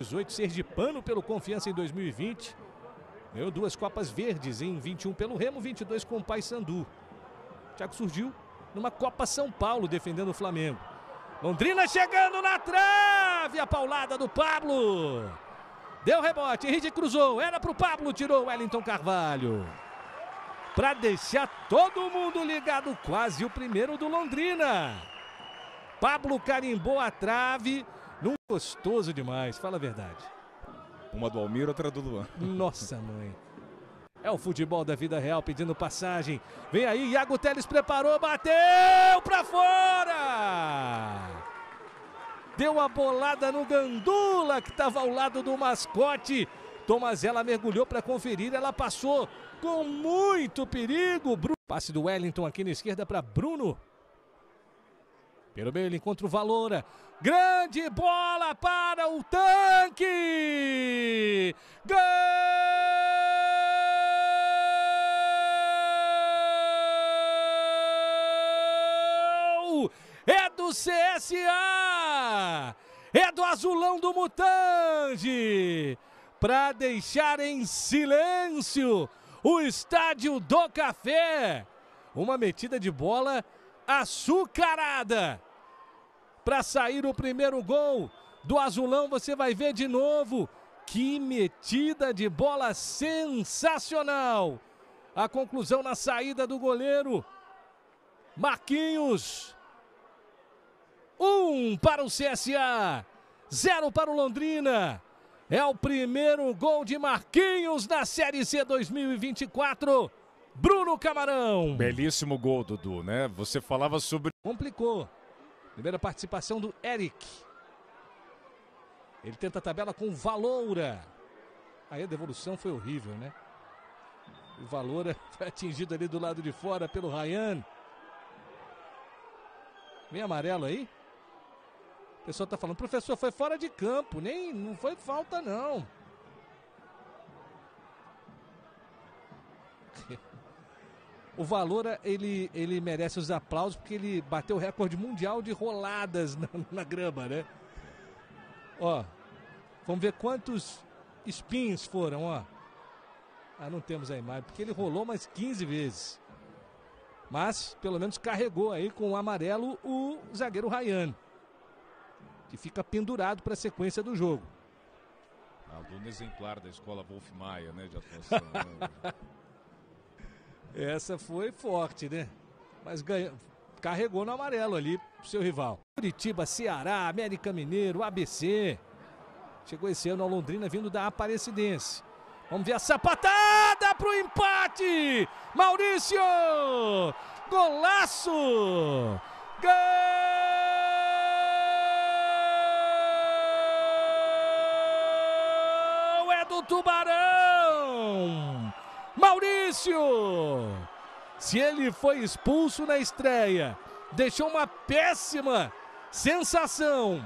18 Sergipano pelo Confiança em 2020. Ganhou duas Copas Verdes em 21 pelo Remo, 22 com o Paysandu. Thiago surgiu numa Copa São Paulo defendendo o Flamengo. Londrina chegando na trave, a paulada do Pablo. Deu rebote, Henrique cruzou, era pro Pablo, tirou Wellington Carvalho. Para deixar todo mundo ligado, quase o primeiro do Londrina. Pablo carimbou a trave, num gostoso demais, fala a verdade. Uma do Almir, outra do Luan. Nossa, mãe. É o futebol da vida real pedindo passagem. Vem aí, Iago Teles preparou, bateu pra fora! Deu a bolada no Gandula, que estava ao lado do mascote. Tomazella mergulhou para conferir, ela passou com muito perigo. Passe do Wellington aqui na esquerda para Bruno. Pelo meio ele encontra o Valora. Grande bola para o tanque! Gol! É do CSA! É do azulão do Mutange! Para deixar em silêncio o estádio do Café. Uma metida de bola açucarada para sair o primeiro gol do Azulão. Você vai ver de novo. Que metida de bola sensacional. A conclusão na saída do goleiro. Marquinhos. Um para o CSA. Zero para o Londrina. É o primeiro gol de Marquinhos na Série C 2024. Bruno Camarão. Belíssimo gol, Dudu, né? Você falava sobre. Complicou. Primeira participação do Eric. Ele tenta a tabela com Valoura. Aí a devolução foi horrível, né? O Valoura foi atingido ali do lado de fora pelo Ryan. Vem amarelo aí. O pessoal tá falando, professor, foi fora de campo, nem não foi falta não. O Valora, ele, ele merece os aplausos porque ele bateu o recorde mundial de roladas na, na grama, né? Ó, vamos ver quantos spins foram, ó. Ah, não temos a imagem, porque ele rolou mais 15 vezes. Mas, pelo menos, carregou aí com o amarelo o zagueiro Ryan. Que fica pendurado para a sequência do jogo. Aluno exemplar da escola Wolf Maia, né? De atuação. né? Essa foi forte, né? Mas carregou no amarelo ali pro seu rival. Curitiba, Ceará, América Mineiro, ABC. Chegou esse ano a Londrina vindo da Aparecidense. Vamos ver a sapatada pro empate! Maurício! Golaço! Gol! É do Tubarão! Maurício! Se ele foi expulso na estreia, deixou uma péssima sensação.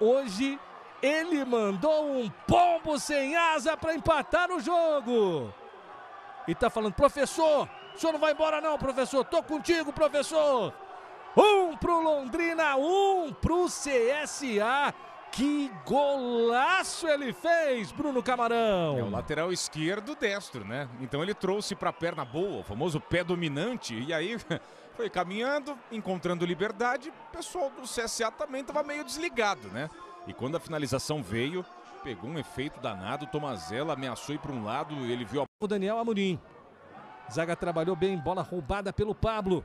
Hoje ele mandou um pombo sem asa para empatar o jogo. E tá falando, professor, o senhor não vai embora não, professor. Tô contigo, professor. Um pro Londrina, um pro CSA. Que golaço ele fez, Bruno Camarão. É o lateral esquerdo destro, né? Então ele trouxe para a perna boa, o famoso pé dominante, e aí foi caminhando, encontrando liberdade. O pessoal do CSA também estava meio desligado, né? E quando a finalização veio, pegou um efeito danado. Tomazella ameaçou ir para um lado, ele viu a... O Daniel Amorim. Zaga trabalhou bem, bola roubada pelo Pablo.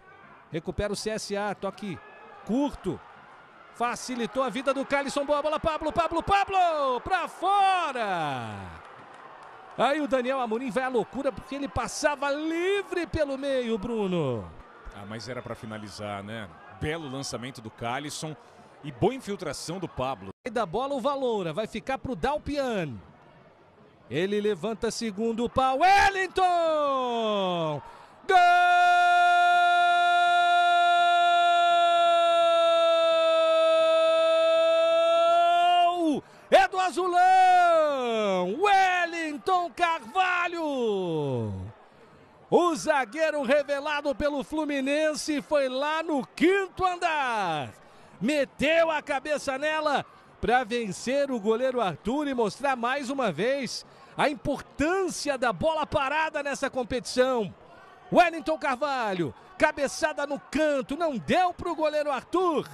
Recupera o CSA, toque curto. Facilitou a vida do Calisson. Boa bola, Pablo, Pablo, Pablo! Pra fora! Aí o Daniel Amorim vai à loucura porque ele passava livre pelo meio, Bruno. Ah, mas era para finalizar, né? Belo lançamento do Calisson e boa infiltração do Pablo. E da bola o Valoura vai ficar pro Dalpian. Ele levanta segundo pau. Wellington! Gol! Azulão! Wellington Carvalho! O zagueiro revelado pelo Fluminense foi lá no quinto andar. Meteu a cabeça nela. para vencer o goleiro Arthur e mostrar mais uma vez a importância da bola parada nessa competição. Wellington Carvalho, cabeçada no canto, não deu para o goleiro Arthur.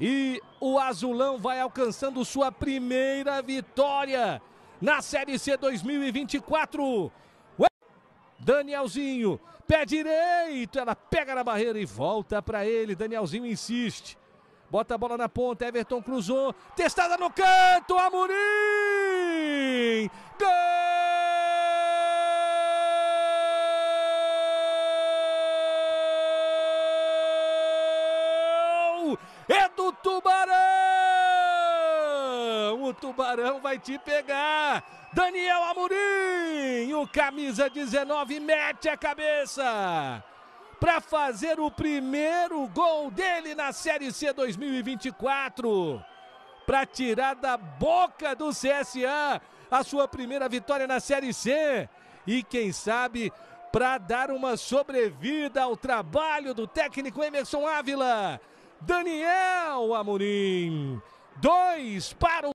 E o Azulão vai alcançando sua primeira vitória na Série C 2024. Danielzinho, pé direito, ela pega na barreira e volta para ele. Danielzinho insiste. Bota a bola na ponta, Everton cruzou, testada no canto, Amorim! Gol! É do Tubarão! O Tubarão vai te pegar! Daniel Amorim, o camisa 19 mete a cabeça para fazer o primeiro gol dele na Série C 2024. Para tirar da boca do CSA a sua primeira vitória na Série C. E quem sabe para dar uma sobrevida ao trabalho do técnico Emerson Ávila. Daniel Amorim. Dois para o